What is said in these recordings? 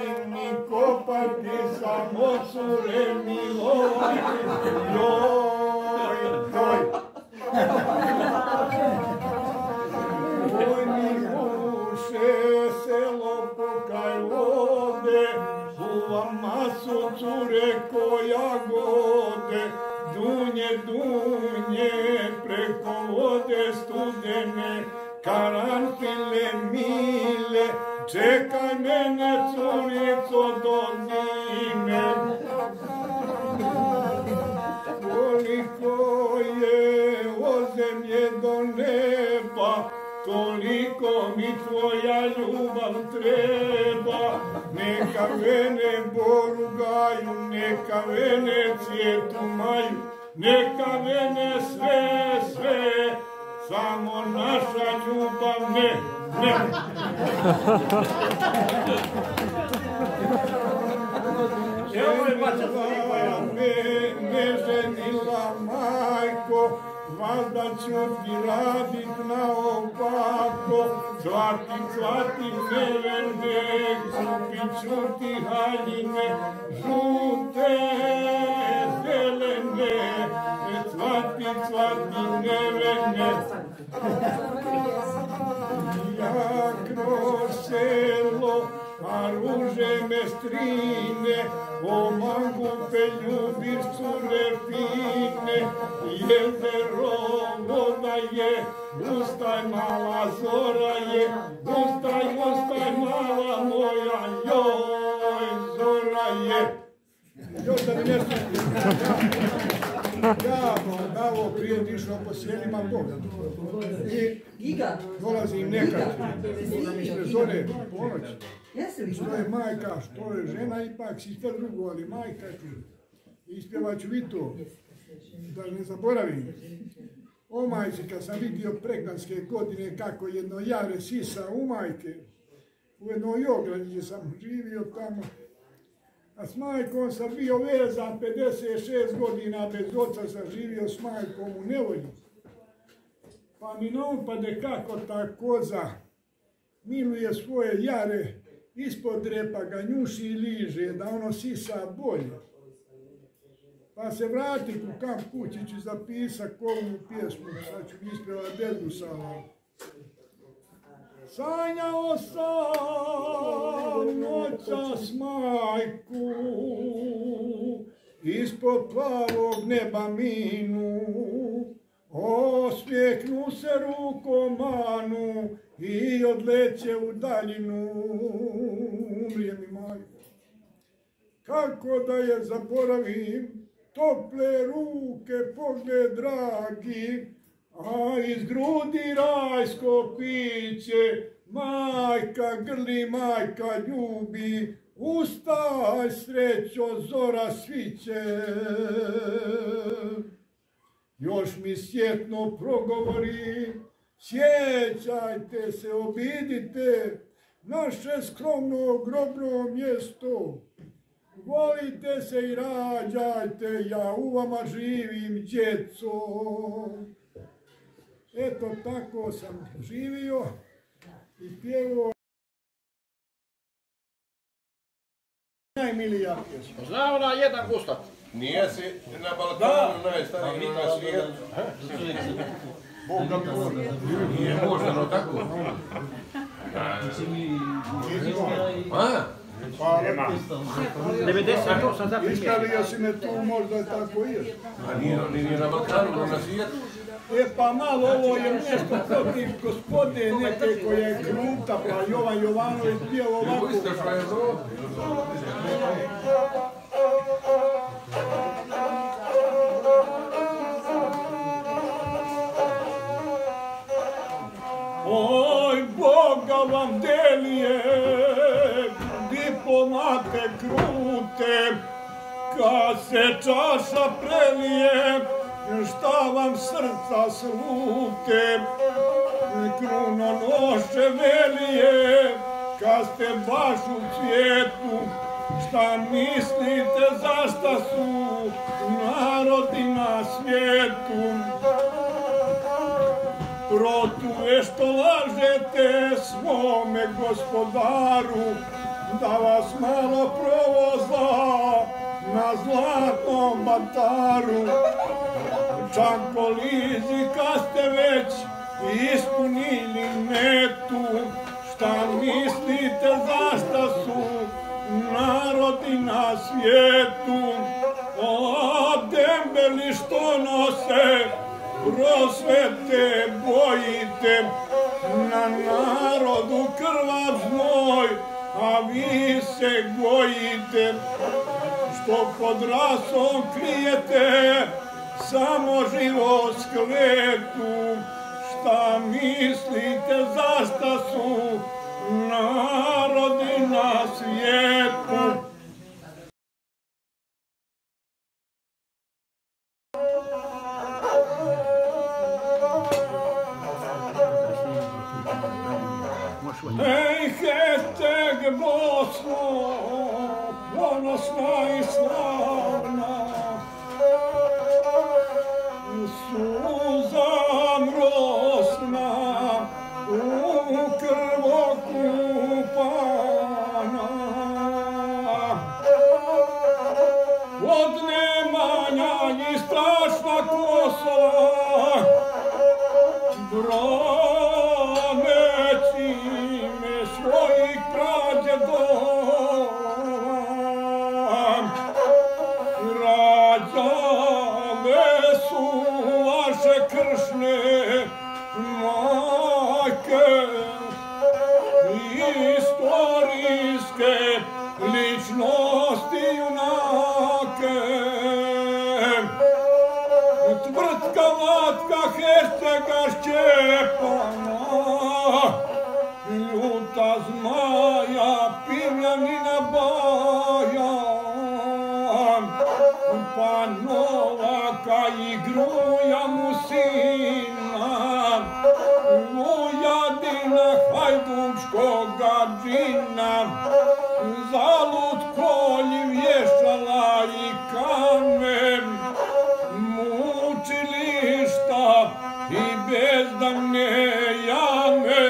en mi copa desamos sobre mi boca. Yo estoy. Ой, mi duše selo pokaj vode, Duva masu cure koja gode, Dunje, dunje, preko vode studene, Czekaj mnie, córieco, do zimy. Koliko je o zemlje do neba, toliko mi tvoja ljubav treba. Neka mene borugaju, neka mene cvjetu maju, neka mene sve samo naša ljubav ne, ne. Evo je bača me, me ženila majko, valjda ću ti radit na opako, cvati, cvati neverne, kupit ću ti haljine, žute, strine, o mangupe ljubiš cure fine, jezero voda je, ustaj mala zora je, ustaj, ustaj mala moja, joj, zora je. Još da mi nešto... Ja davo prije išao po sjelima Boga. I dolazim nekad, Boga mi sve zore, ponoć. Što je majka, što je žena, ipak si sve drugo, ali majka ti. Ispjevat ću i to, da ne zaboravim. O majci, kad sam vidio pregnanske godine kako jedno jare sisa u majke, u jednoj ogradi gdje sam živio tamo, a s majkom sam bio vezan 56 godina, bez oca sam živio s majkom u nevolji. Pa mi na upade kako ta koza miluje svoje jare, ispod repa ga njuši i liže, da ono sisa bolje. Pa se vrati u kamp kući, ću zapisat kolnu pjesmu, sad ću ispevat Dedu Sala. Sanjao sam noćas majku, ispod plavog neba minu, osmijeknu se rukomanu i odleće u daljinu, umrije mi majka. Kako da je zaboravim, tople ruke, pogled dragi, a iz grudi rajsko piće, majka grli, majka ljubi, ustaj srećo, zora sviće. Još mi sjetno progovori, sjećajte se, obidite, naše skromno grobno mjesto. Volite se i rađajte, ja u vama živim djecom. Eto tako sam živio i pjevao najmilija pjesma. Zna ona jedan gustat. Nije si na Balkanu najstariji na svijetu. Bog da. Nije možda, no tako. A? Pa, 98 za primjer. ispravio si me tu, možda tako i je. A nije, nije na Balkanu, na svijetu. E pa malo ovo je nešto protiv gospode neke koja je kruta, pa Jovan Jovanović bio ovako. Oj, Boga vam delije, diplomate krute, kad se čaša prelije, šta vam srca slute, kruno noše velije, kad ste baš u cvijetu, šta mislite zašta su narodi na svijetu? Protuje što lažete svome gospodaru, da vas malo provoza na zlatnom bantaru. Čak po lizi kad ste već ispunili metu, šta mislite zašta su narodi na svijetu? O dembeli što nose prosvete bojite, na narodu krvav znoj, a vi se gojite, što pod rasom krijete, samo živo skletu, šta mislite Прекрасна і славна. Ісус. Кришне, Маке, историйске личности юнаке. Твртка матка Херцега Щепана, люта змая, півлянина бая, pa Novaka i Gruja mu sina, Vujadina Hajdučkoga džina, zalud kolji vješala i kamen, mučilišta i bezdane jame.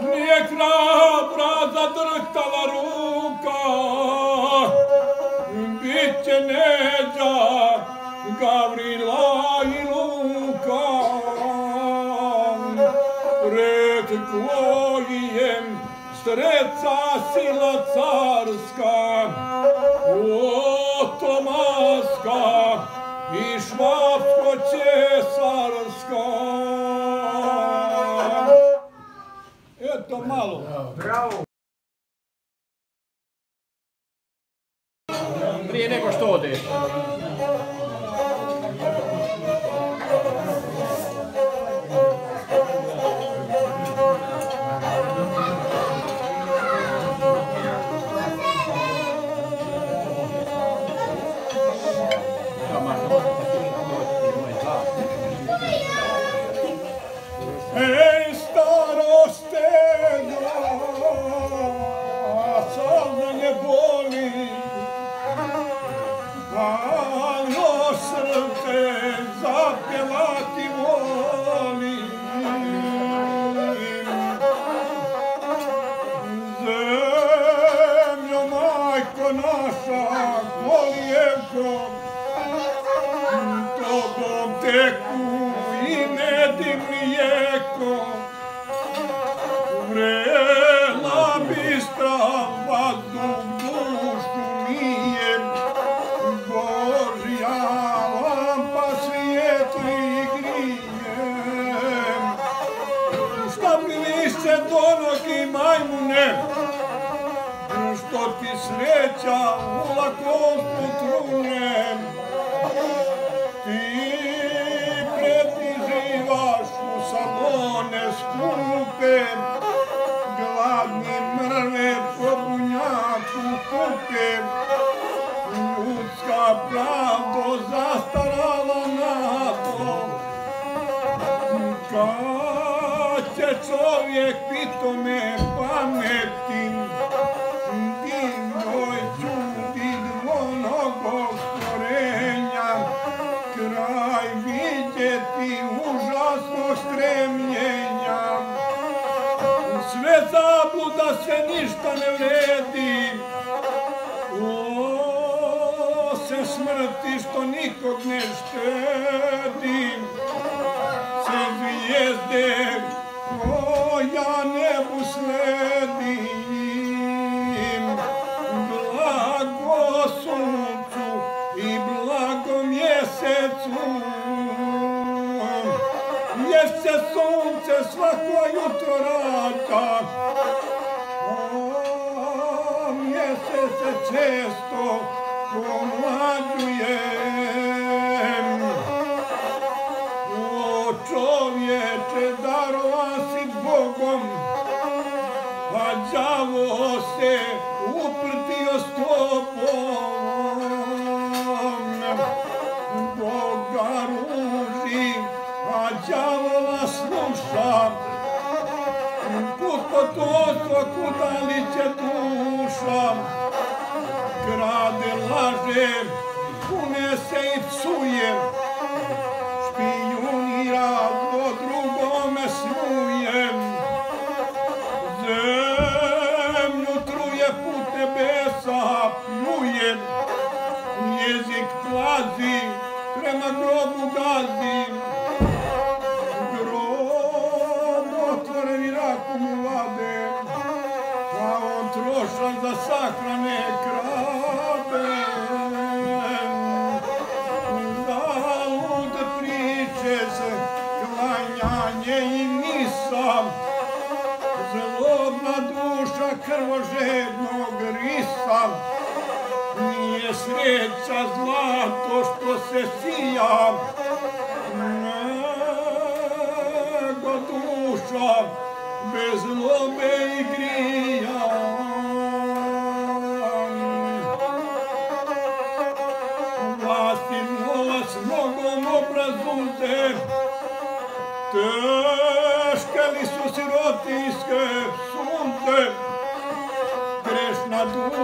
Nije hrabra zadrhtala ruka, neđa Gavrila i Luka. Pred kojijem streca sila carska, otomanska i švapsko cesarska. Eto malo. Prije majko naša, kolijevko, tobom teku i med i mlijeko. Vrela bistra vazduh dušu nije, Božja lampa svijetli grije. Šta bi više donogi majmune, što ti sreća u lakostu trune. Ti pretiživaš u salone skupe, gladni mrve po bunjaku kupe. Ljudska pravdo zastarala na to, kad će čovjek pitome pametim, zabluda se ništa ne vredi. O, se smrti što nikog ne štedi. Se zvijezde koja nebu sledim. Blago suncu i blago mjesecu. Jer se sunce svako jutro rađa. Često pomlađujem. O čovječe, darova si Bogom, pa đavo se uprtio s tobom. Boga ruži, a đavola sluša, Kuko to to kuda li će duša, krade, laže, pune se i psuje, špijunira, do drugome smuje. Zemlju truje put nebesa, pljuje, jezik plazi, prema grobu gazi. tanto što se sijam, nego duša bez lobe i grija. vlasti novac nogom obrazom teške li su sirotinske sunce, grešna duša,